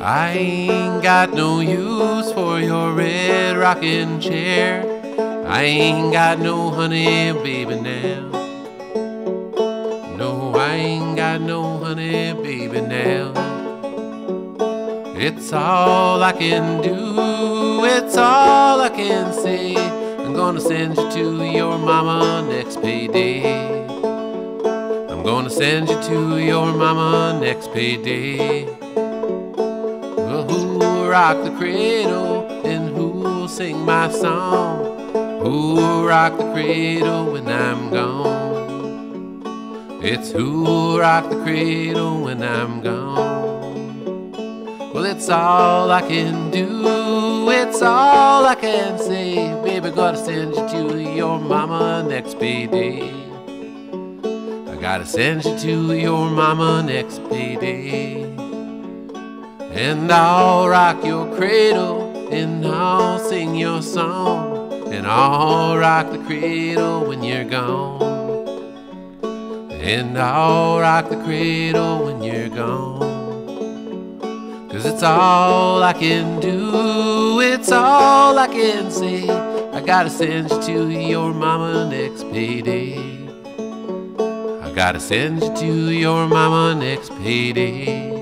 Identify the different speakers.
Speaker 1: I ain't got no use for your red rocking chair. I ain't got no honey, baby, now. No, I ain't got no honey, baby, now. It's all I can do, it's all I can say. I'm gonna send you to your mama next payday. I'm gonna send you to your mama next payday. Well, who'll rock the cradle and who'll sing my song? Who'll rock the cradle when I'm gone? It's who'll rock the cradle when I'm gone. Well, it's all I can do, it's all I can say. Baby, gotta send you to your mama next payday. I gotta send you to your mama next payday. And I'll rock your cradle, and I'll sing your song, and I'll rock the cradle when you're gone. And I'll rock the cradle when you're gone. Cause it's all I can do, it's all I can say. I gotta send you to your mama next payday. I gotta send you to your mama next payday.